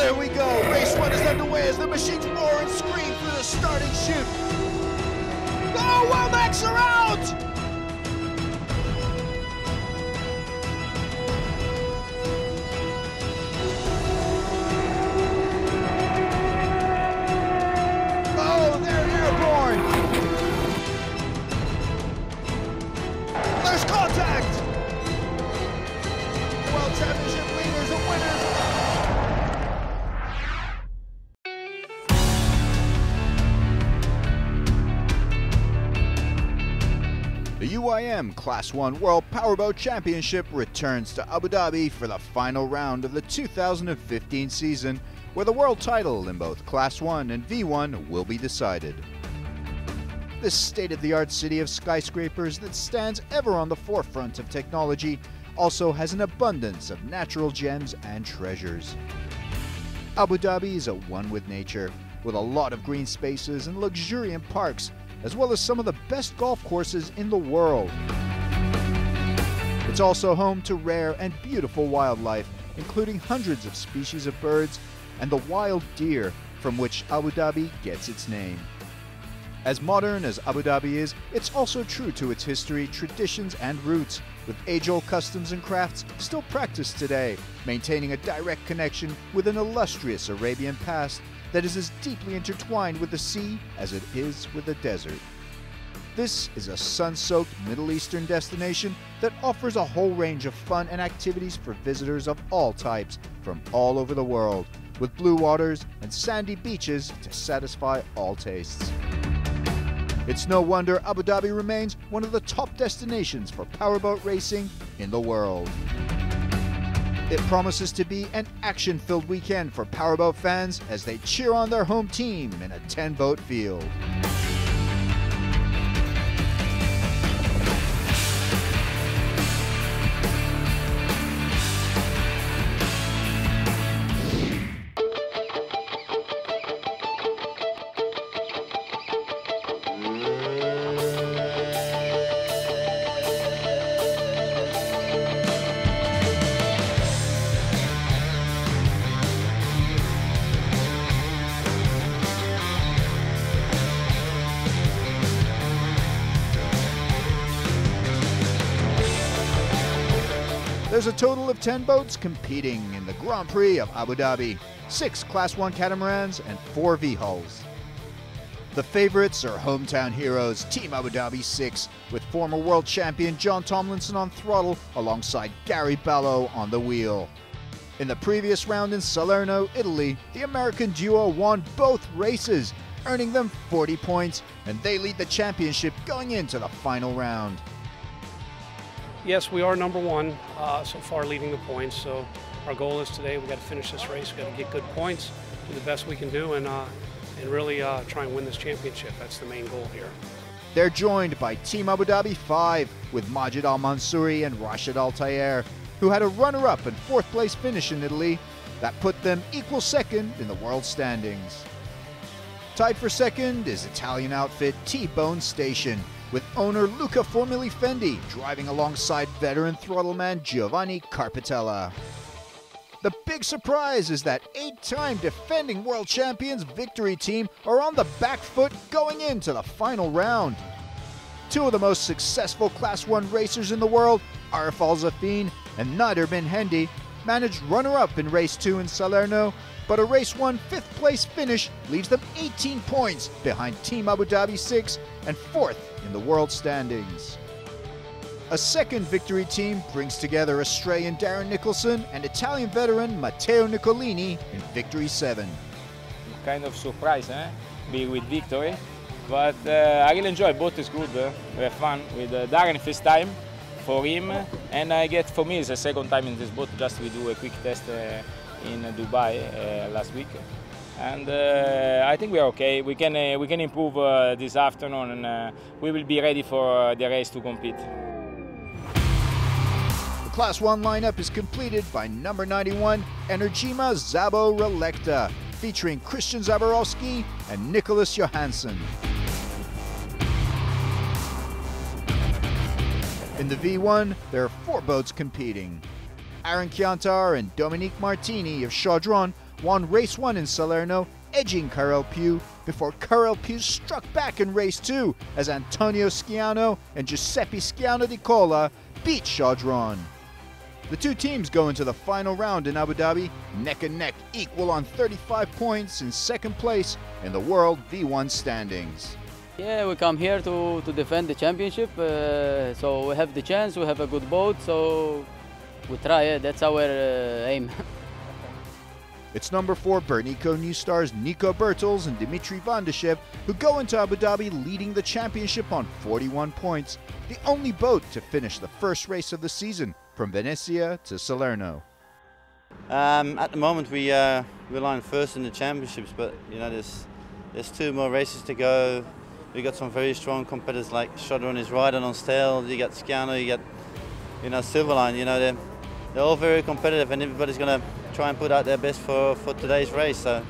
There we go. Race one is underway as the machines roar and scream through the starting chute. Oh, Womax are out! The Class 1 World Powerboat Championship returns to Abu Dhabi for the final round of the 2015 season, where the world title in both Class 1 and V1 will be decided. This state of the art city of skyscrapers that stands ever on the forefront of technology also has an abundance of natural gems and treasures. Abu Dhabi is a one with nature, with a lot of green spaces and luxuriant parks, as well as some of the best golf courses in the world. It's also home to rare and beautiful wildlife, including hundreds of species of birds and the wild deer from which Abu Dhabi gets its name. As modern as Abu Dhabi is, it's also true to its history, traditions, and roots, with age old customs and crafts still practiced today, maintaining a direct connection with an illustrious Arabian past that is as deeply intertwined with the sea as it is with the desert. This is a sun soaked Middle Eastern destination that offers a whole range of fun and activities for visitors of all types from all over the world, with blue waters and sandy beaches to satisfy all tastes. It's no wonder Abu Dhabi remains one of the top destinations for powerboat racing in the world. It promises to be an action filled weekend for powerboat fans as they cheer on their home team in a 10 boat field. There's a total of 10 boats competing in the Grand Prix of Abu Dhabi, six Class 1 catamarans and four V hulls. The favorites are hometown heroes Team Abu Dhabi 6, with former world champion John Tomlinson on throttle alongside Gary Ballough on the wheel. In the previous round in Salerno, Italy, the American duo won both races, earning them 40 points, and they lead the championship going into the final round. Yes, we are number one uh, so far, leading the points. So our goal is today we got to finish this race. Got to get good points, do the best we can do, and uh, and really uh, try and win this championship. That's the main goal here. They're joined by Team Abu Dhabi 5 with Majid Al Mansouri and Rashid Al Tayer, who had a runner up and fourth place finish in Italy that put them equal second in the world standings. Tied for second is Italian outfit T Bone Station, with owner Luca Formilli Fendi driving alongside veteran throttleman Giovanni Carpitella. The big surprise is that eight time defending world champions Victory Team are on the back foot going into the final round. Two of the most successful Class 1 racers in the world, Arif Al Zafin and Nader Bin Hendi, managed runner up in race 2 in Salerno, but a race 1 fifth place finish leaves them 18 points behind Team Abu Dhabi 6 and fourth in the world standings. A second victory team brings together Australian Darren Nicholson and Italian veteran Matteo Nicolini in Victory 7. kind of surprise, eh? Be with victory. But uh, I really enjoy. both is good. Uh, we have fun with uh, Darren first time for him, and I get for me it's the second time in this boat. Just we do a quick test uh, in Dubai uh, last week, and uh, I think we are okay. We can we can improve this afternoon, and we will be ready for the race to compete. The Class 1 lineup is completed by number 91 Energima Zabo Relecta, featuring Christian Zaborowski and Nicholas Johansson. The V1, there are four boats competing. Aaron Chiantar and Dominique Martini of Chaudron won race 1 in Salerno, edging Carol Pugh before Carol Pugh struck back in race 2 as Antonio Schiano and Giuseppe Schiano di Cola beat Chaudron. The two teams go into the final round in Abu Dhabi, neck and neck, equal on 35 points in second place in the World V1 standings. Yeah, we come here to, to defend the championship. Uh, so we have the chance, we have a good boat, so we try it. That's our uh, aim. It's number four Bernico New Stars Nico Bertels and Dimitri Vandyshev who go into Abu Dhabi leading the championship on 41 points, the only boat to finish the first race of the season from Venezia to Salerno. Um, at the moment, we uh, we're lying first in the championships, but you know there's there's two more races to go. We got some very strong competitors like Chaudron is riding on Stale. You got Schiano, you got you know Silverline. You know they're they're all very competitive, and everybody's gonna try and put out their best for for today's race. So.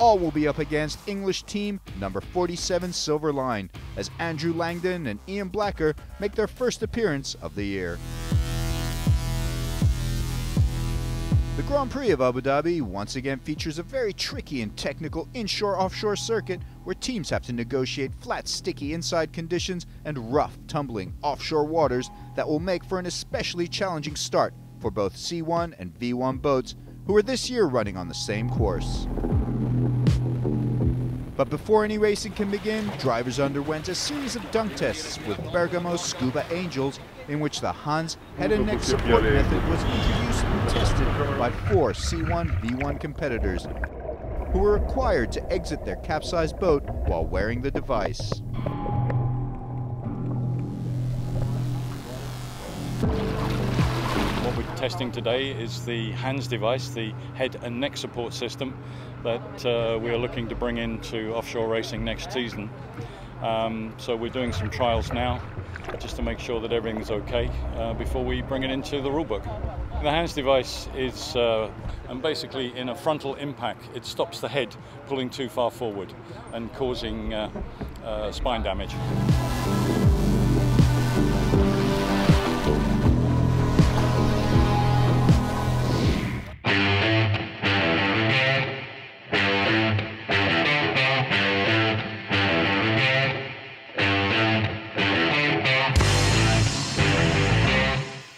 All will be up against English team number 47 Silverline as Andrew Langdon and Ian Blacker make their first appearance of the year. The Grand Prix of Abu Dhabi once again features a very tricky and technical inshore-offshore circuit where teams have to negotiate flat, sticky inside conditions and rough, tumbling offshore waters that will make for an especially challenging start for both C1 and V1 boats who are this year running on the same course. But before any racing can begin, drivers underwent a series of dunk tests with Bergamo Scuba Angels in which the HANS head and neck support method was introduced tested by four C1 V1 competitors who were required to exit their capsized boat while wearing the device. What we're testing today is the HANS device, the head and neck support system that uh, we are looking to bring into offshore racing next season. Um, so we're doing some trials now just to make sure that everything's okay uh, before we bring it into the rulebook. The HANS device is uh, and basically in a frontal impact it stops the head pulling too far forward and causing uh, uh, spine damage.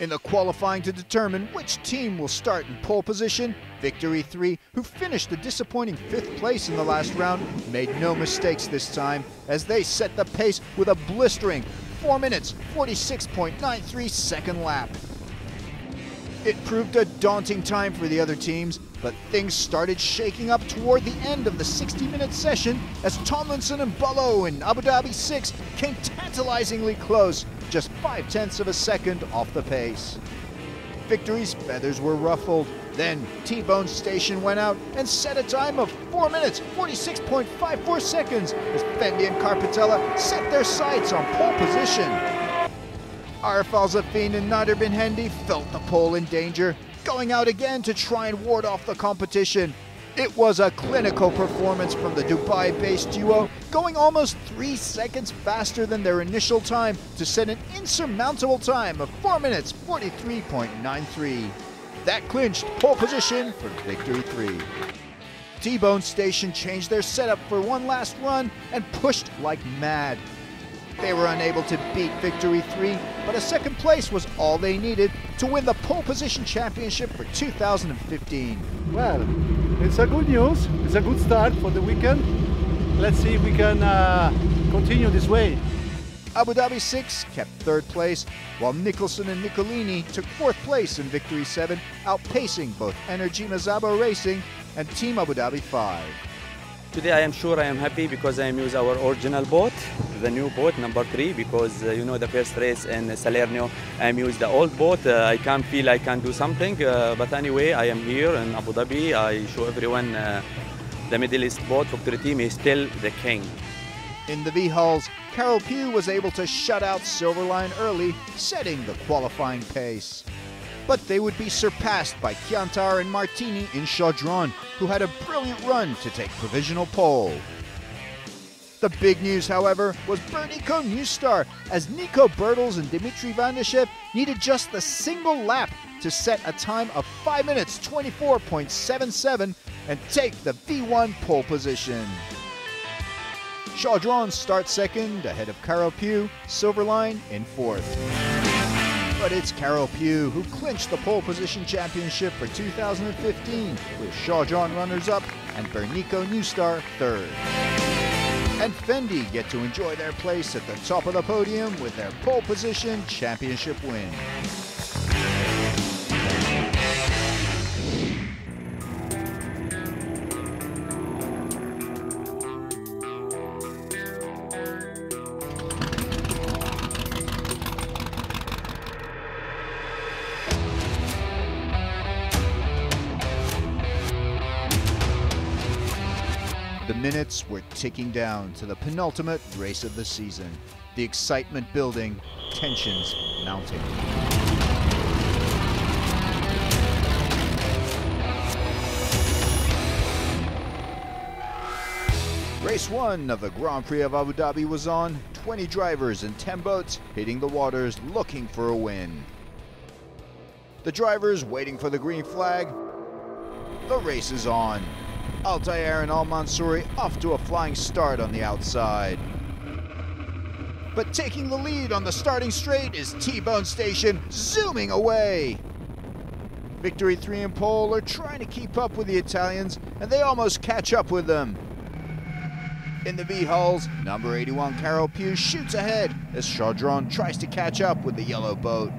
In the qualifying to determine which team will start in pole position, Victory 3, who finished a disappointing fifth place in the last round, made no mistakes this time as they set the pace with a blistering 4 minutes 46.93 second lap. It proved a daunting time for the other teams, but things started shaking up toward the end of the 60 minute session as Tomlinson and Ballough in Abu Dhabi 6 came tantalizingly close just five tenths of a second off the pace. Victory's feathers were ruffled. Then T-Bone Station went out and set a time of 4 minutes 46.54 seconds as Fendi and set their sights on pole position. Arif Al-Zafin and Nader Bin Hendi felt the pole in danger, going out again to try and ward off the competition. It was a clinical performance from the Dubai-based duo, going almost three seconds faster than their initial time to set an insurmountable time of 4 minutes 43.93. That clinched pole position for Victory 3. T-Bone Station changed their setup for one last run and pushed like mad. They were unable to beat Victory 3, but a second place was all they needed to win the pole position championship for 2015. Well, it's a good news. It's a good start for the weekend. Let's see if we can uh, continue this way. Abu Dhabi 6 kept third place, while Nicholson and Nicolini took fourth place in Victory 7, outpacing both Energima Zabo Racing and Team Abu Dhabi 5. Today I am sure I am happy because I am use our original boat, the new boat number three, because uh, you know the first race in Salerno I am use the old boat. Uh, I can feel I can do something, uh, but anyway I am here in Abu Dhabi. I show everyone uh, the Middle East boat factory team is still the king. In the V-Hulls, Carol Pugh was able to shut out Silverline early, setting the qualifying pace but they would be surpassed by Chiantar and Martini in Chaudron, who had a brilliant run to take provisional pole. The big news, however, was Bernico Newstar, as Nico Bertels and Dmitry Vandyshev needed just the single lap to set a time of 5 minutes 24.77 and take the V1 pole position. Chaudron starts second ahead of Carol Pugh, Silverline in fourth. But it's Carol Pugh who clinched the pole position championship for 2015 with Chaudron runners-up and Bernico Newstar third. And Fendi get to enjoy their place at the top of the podium with their pole position championship win. Minutes were ticking down to the penultimate race of the season. The excitement building, tensions mounting. Race one of the Grand Prix of Abu Dhabi was on. 20 drivers and 10 boats hitting the waters looking for a win. The drivers waiting for the green flag. The race is on. Al Tayer and Al Mansouri off to a flying start on the outside. But taking the lead on the starting straight is T-Bone Station zooming away. Victory 3 and Pole are trying to keep up with the Italians and they almost catch up with them. In the V-hulls, number 81 Carol Pugh shoots ahead as Chaudron tries to catch up with the yellow boat.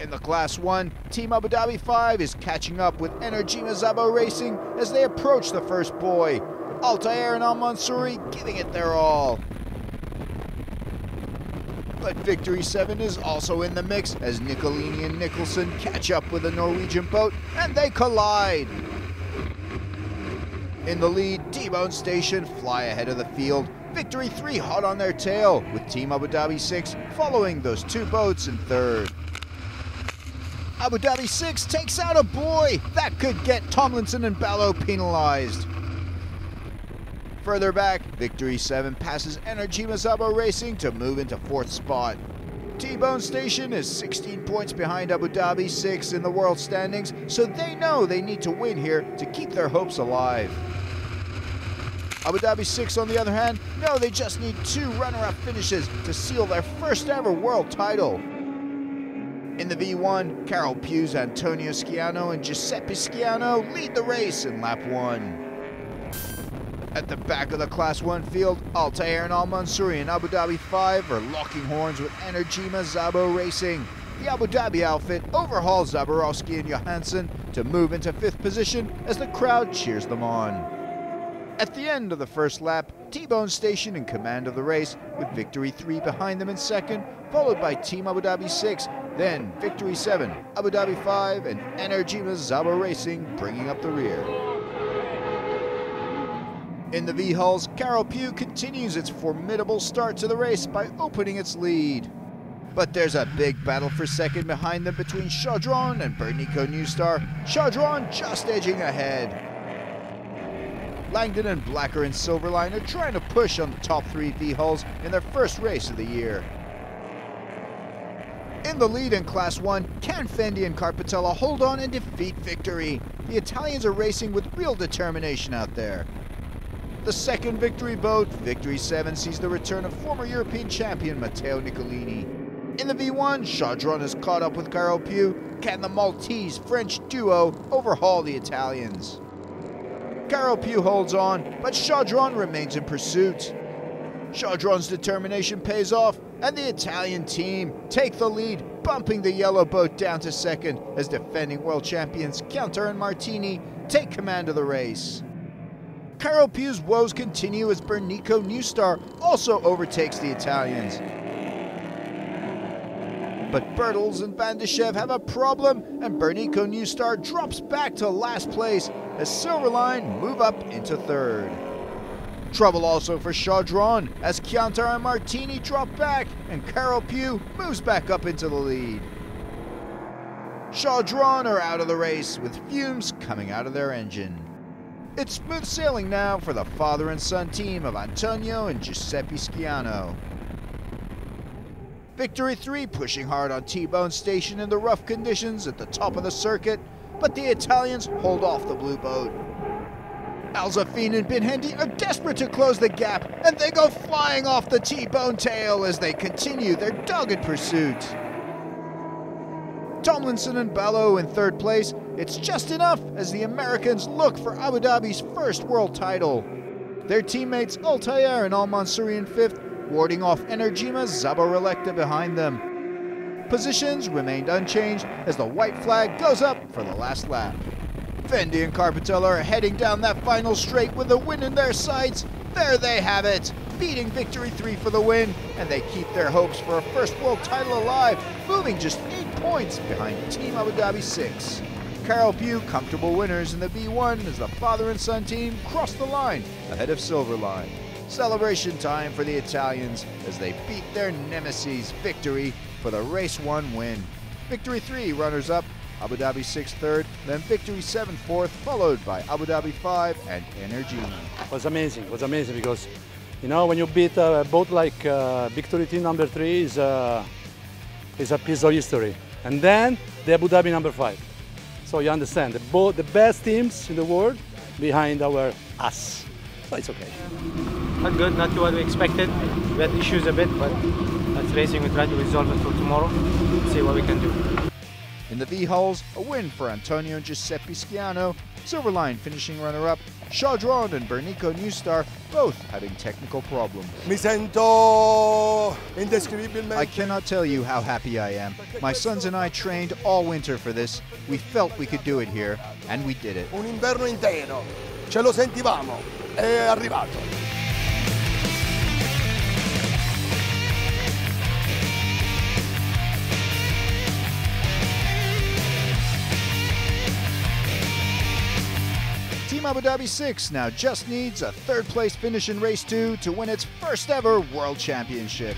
In the Class 1, Team Abu Dhabi 5 is catching up with Energima Zabo Racing as they approach the first buoy. Al Tayer and Al Mansouri giving it their all. But Victory 7 is also in the mix as Nicolini and Nicholson catch up with the Norwegian boat and they collide. In the lead, T-Bone Station fly ahead of the field. Victory 3 hot on their tail with Team Abu Dhabi 6 following those two boats in third. Abu Dhabi 6 takes out a buoy. That could get Tomlinson and Ballough penalized. Further back, Victory 7 passes Energy Zabo Racing to move into fourth spot. T-Bone Station is 16 points behind Abu Dhabi 6 in the world standings, so they know they need to win here to keep their hopes alive. Abu Dhabi 6, on the other hand, know they just need two runner-up finishes to seal their first ever world title. In the V1, Carol Pugh's Antonio Schiano and Giuseppe Schiano lead the race in lap 1. At the back of the Class 1 field, Al Tayer and Al Mansouri and Abu Dhabi 5 are locking horns with Energima Zabo Racing. The Abu Dhabi outfit overhauls Zaborowski and Johansson to move into fifth position as the crowd cheers them on. At the end of the first lap, T-Bone Station in command of the race with Victory 3 behind them in second, followed by Team Abu Dhabi 6, then Victory 7, Abu Dhabi 5, and Energima Zabo Racing bringing up the rear. In the V-hulls, Carol Pugh continues its formidable start to the race by opening its lead. But there's a big battle for second behind them between Chaudron and Bernico Newstar. Chaudron just edging ahead. Langdon and Blacker and Silverline are trying to push on the top three V-hulls in their first race of the year. In the lead in Class 1, can Fendi and Carpitella hold on and defeat victory? The Italians are racing with real determination out there. The second victory boat, Victory 7, sees the return of former European champion Matteo Nicolini. In the V1, Chaudron has caught up with Carol Pugh. Can the Maltese-French duo overhaul the Italians? Carol Pugh holds on, but Chaudron remains in pursuit. Chaudron's determination pays off, and the Italian team take the lead, bumping the yellow boat down to second as defending world champions Chiantar and Martini take command of the race. Carol Pugh's woes continue as Bernico Newstar also overtakes the Italians. But Bertels and Vandyshev have a problem, and Bernico Newstar drops back to last place as Silverline move up into third. Trouble also for Chaudron as Chiantar and Martini drop back, and Carol Pugh moves back up into the lead. Chaudron are out of the race with fumes coming out of their engine. It's smooth sailing now for the father and son team of Antonio and Giuseppe Schiano. Victory 3 pushing hard on T-Bone Station in the rough conditions at the top of the circuit, but the Italians hold off the blue boat. Al Zafin and Bin Hendi are desperate to close the gap, and they go flying off the T-bone tail as they continue their dogged pursuit. Tomlinson and Ballough in third place. It's just enough as the Americans look for Abu Dhabi's first world title. Their teammates Al Tayer and Al Mansouri in fifth, warding off Energima's Zaborelekta behind them. Positions remained unchanged as the white flag goes up for the last lap. Fendi and Carpitella are heading down that final straight with a win in their sights. There they have it, beating Victory 3 for the win, and they keep their hopes for a first world title alive, moving just 8 points behind Team Abu Dhabi 6. Carol Pugh, comfortable winners in the V1 as the father and son team cross the line ahead of Silverline. Celebration time for the Italians as they beat their nemesis Victory for the Race 1 win. Victory 3 runners up Abu Dhabi 6th third, then Victory 7th fourth, followed by Abu Dhabi 5 and Energy. It was amazing, it was amazing because, you know, when you beat a boat like uh, Victory team number 3 is, uh, is a piece of history. And then the Abu Dhabi number 5. So you understand, the, both, the best teams in the world behind our us. But it's okay. Not good, not what we expected. We had issues a bit, but that's racing. We try to resolve it for tomorrow, see what we can do. The V-Hulls, a win for Antonio and Giuseppe Schiano, Silverline finishing runner-up, Chaudron and Bernico Newstar both having technical problems. Mi sento. I cannot tell you how happy I am. My sons and I trained all winter for this. We felt we could do it here, and we did it. Un inverno intero. Ce lo sentivamo. È arrivato. Abu Dhabi 6 now just needs a third place finish in race 2 to win its first ever world championship.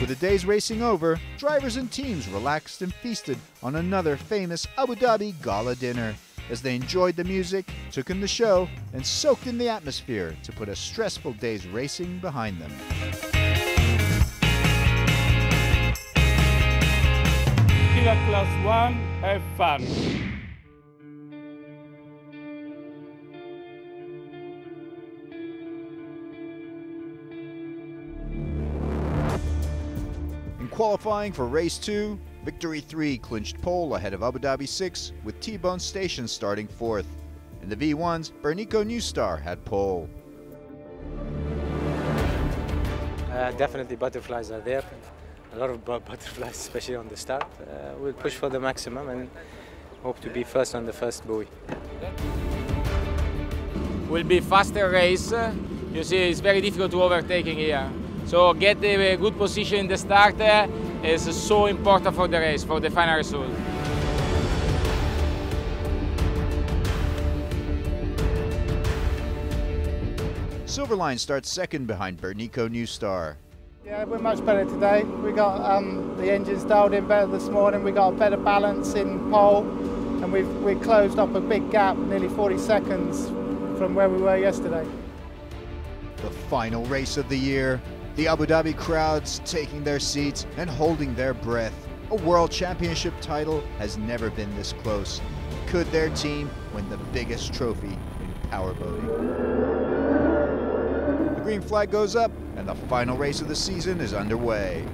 With the day's racing over, drivers and teams relaxed and feasted on another famous Abu Dhabi gala dinner as they enjoyed the music, took in the show, and soaked in the atmosphere to put a stressful day's racing behind them. Killer Class 1, have fun. In qualifying for race 2, Victory 3 clinched pole ahead of Abu Dhabi 6 with T-Bone Station starting 4th. In the V1s, Bernico Newstar had pole. Uh, definitely butterflies are there. A lot of bu- butterflies, especially on the start. Uh, we'll push for the maximum and hope to be first on the first buoy. Will be faster race. You see, it's very difficult to overtaking here. So get a good position in the start uh, is so important for the race, for the final result. Silverline starts second behind Bernico Newstar. Yeah, we're much better today. We got um, the engines dialed in better this morning. We got a better balance in pole, and we've we closed up a big gap, nearly 40 seconds from where we were yesterday. The final race of the year. The Abu Dhabi crowds taking their seats and holding their breath. A world championship title has never been this close. Could their team win the biggest trophy in powerboating? Green flag goes up, and the final race of the season is underway.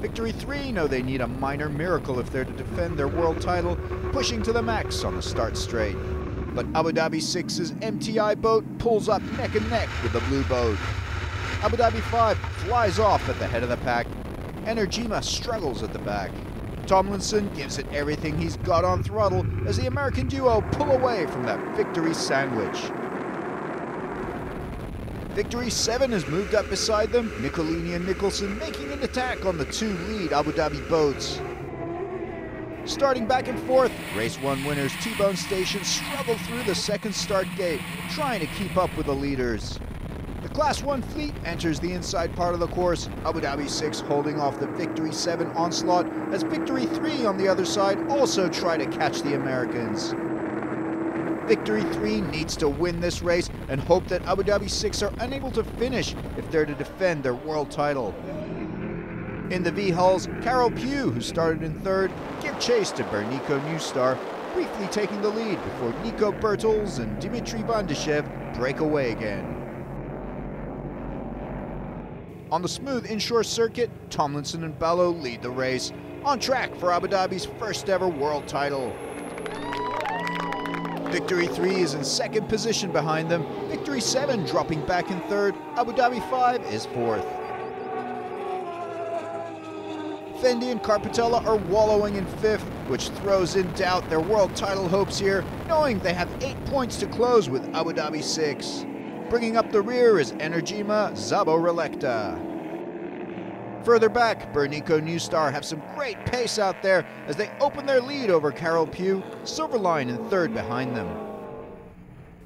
Victory 3 know they need a minor miracle if they're to defend their world title, pushing to the max on the start straight. But Abu Dhabi 6's MTI boat pulls up neck and neck with the blue boat. Abu Dhabi 5 flies off at the head of the pack. Energima struggles at the back. Tomlinson gives it everything he's got on throttle as the American duo pull away from that victory sandwich. Victory 7 has moved up beside them, Nicolini and Nicholson making an attack on the two lead Abu Dhabi boats. Starting back and forth, race 1 winners T-Bone Station struggle through the second start gate, trying to keep up with the leaders. The Class 1 fleet enters the inside part of the course, Abu Dhabi 6 holding off the Victory 7 onslaught, as Victory 3 on the other side also try to catch the Americans. Victory 3 needs to win this race and hope that Abu Dhabi 6 are unable to finish if they're to defend their world title. In the V hulls, Carol Pugh, who started in third, give chase to Bernico Newstar, briefly taking the lead before Nico Bertels and Dmitry Vandyshev break away again. On the smooth inshore circuit, Tomlinson and Ballough lead the race, on track for Abu Dhabi's first ever world title. Victory 3 is in second position behind them, Victory 7 dropping back in third, Abu Dhabi 5 is fourth. Fendi and Carpitella are wallowing in fifth, which throws in doubt their world title hopes here, knowing they have eight points to close with Abu Dhabi 6. Bringing up the rear is Energima Zabo Relecta. Further back, Bernico Newstar have some great pace out there as they open their lead over Carol Pugh, Silverline in third behind them.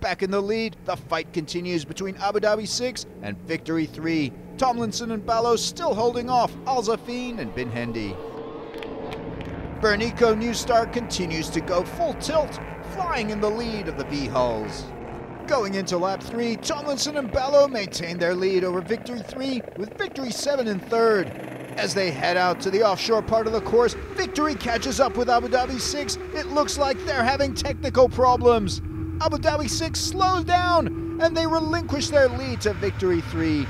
Back in the lead, the fight continues between Abu Dhabi 6 and Victory 3. Tomlinson and Ballough still holding off Al Zafin and Bin Hendi. Bernico Newstar continues to go full tilt, flying in the lead of the V hulls. Going into lap 3, Tomlinson and Ballough maintain their lead over Victory 3 with Victory 7 in third. As they head out to the offshore part of the course, Victory catches up with Abu Dhabi 6. It looks like they're having technical problems. Abu Dhabi 6 slows down and they relinquish their lead to Victory 3.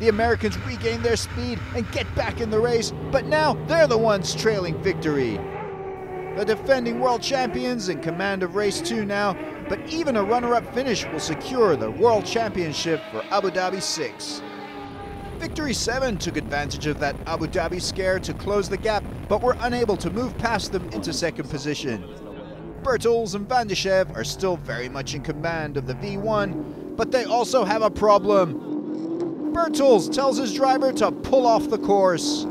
The Americans regain their speed and get back in the race, but now they're the ones trailing Victory. The defending world champions in command of race 2 now but even a runner-up finish will secure the World Championship for Abu Dhabi 6. Victory 7 took advantage of that Abu Dhabi scare to close the gap, but were unable to move past them into second position. Bertels and Vandyshev are still very much in command of the V1, but they also have a problem. Bertels tells his driver to pull off the course.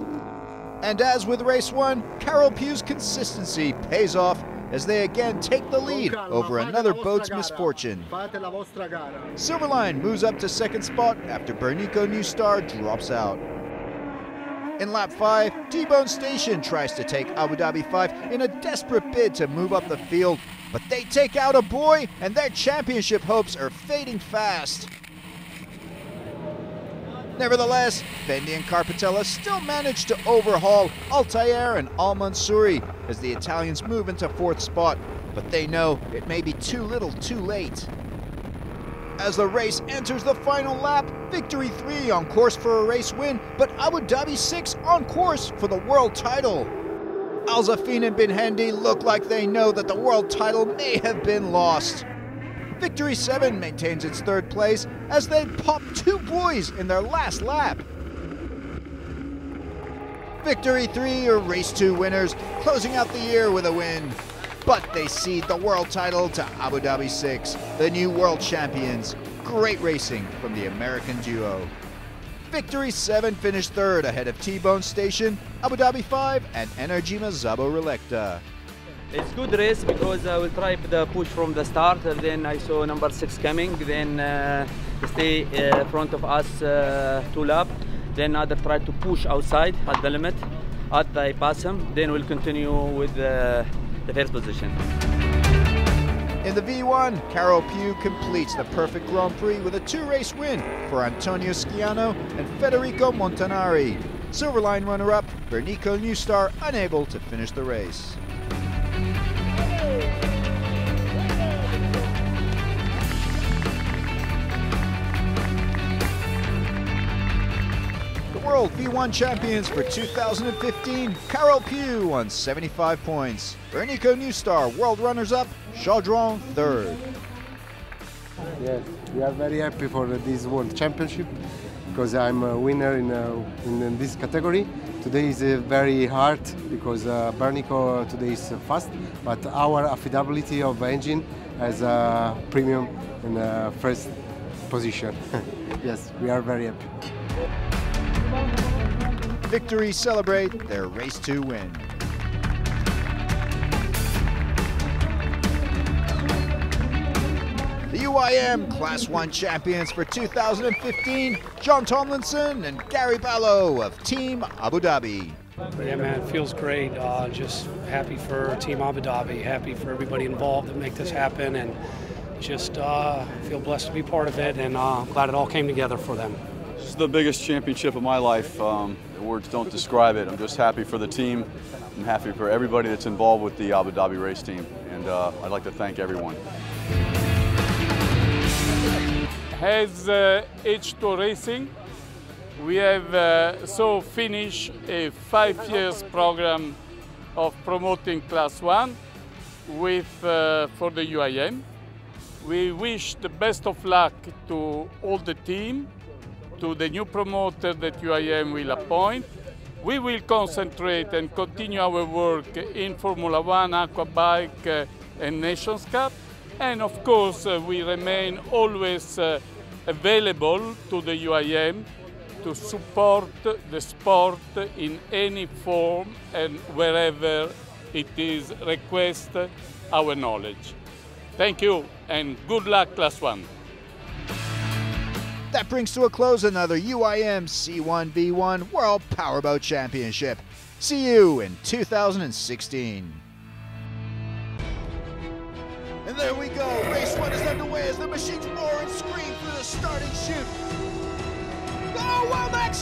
And as with race 1, Carol Pugh's consistency pays off as they again take the lead over another boat's misfortune. Silverline moves up to second spot after Bernico Newstar drops out. In lap 5, T-Bone Station tries to take Abu Dhabi 5 in a desperate bid to move up the field, but they take out a buoy and their championship hopes are fading fast. Nevertheless, Fendi and Carpitella still manage to overhaul Al Tayer and Al Mansouri as the Italians move into fourth spot, but they know it may be too little too late. As the race enters the final lap, Victory 3 on course for a race win, but Abu Dhabi 6 on course for the world title. Al Zafin and Bin Hendi look like they know that the world title may have been lost. Victory 7 maintains its third place as they pop two buoys in their last lap. Victory 3 are race 2 winners, closing out the year with a win. But they cede the world title to Abu Dhabi 6, the new world champions. Great racing from the American duo. Victory 7 finished third ahead of T-Bone Station, Abu Dhabi 5, and Energima Zabo Relecta. It's good race because I will try the push from the start. And Then I saw number six coming. Then uh, stay uh, front of us uh, two lap. Then other try to push outside at the limit. At I pass him. Then we'll continue with uh, the first position. In the V1, Carol Pugh completes the perfect Grand Prix with a two-race win for Antonio Schiano and Federico Montanari. Silverline runner-up, Bernico Newstar unable to finish the race. World V1 champions for 2015, Carol Pugh won 75 points. Bernico Newstar, world runners-up, Chaudron third. Yes, we are very happy for this World Championship because I'm a winner in, uh, in, this category. Today is uh, very hard because uh, Bernico today is fast, but our affordability of engine has a premium in the first position. yes, we are very happy. Victory celebrate their race to win. The UIM Class 1 champions for 2015, John Tomlinson and Gary Ballough of Team Abu Dhabi. Yeah, man, it feels great. Uh, just happy for Team Abu Dhabi, happy for everybody involved that make this happen, and just uh, feel blessed to be part of it, and uh, glad it all came together for them. This is the biggest championship of my life. Um, words don't describe it. I'm just happy for the team. I'm happy for everybody that's involved with the Abu Dhabi race team. And uh, I'd like to thank everyone. As uh, H2 Racing, we have uh, so finished a five years program of promoting Class 1 with, uh, for the UIM. We wish the best of luck to all the team, to the new promoter that UIM will appoint. We will concentrate and continue our work in Formula One, Aquabike uh, and Nations Cup. And of course, uh, we remain always uh, available to the UIM to support the sport in any form and wherever it is request our knowledge. Thank you and good luck class one. That brings to a close another UIM C1V1 World Powerboat Championship. See you in 2016. And there we go. Race one is underway as the machines roar and scream through the starting chute. Oh, go, Womack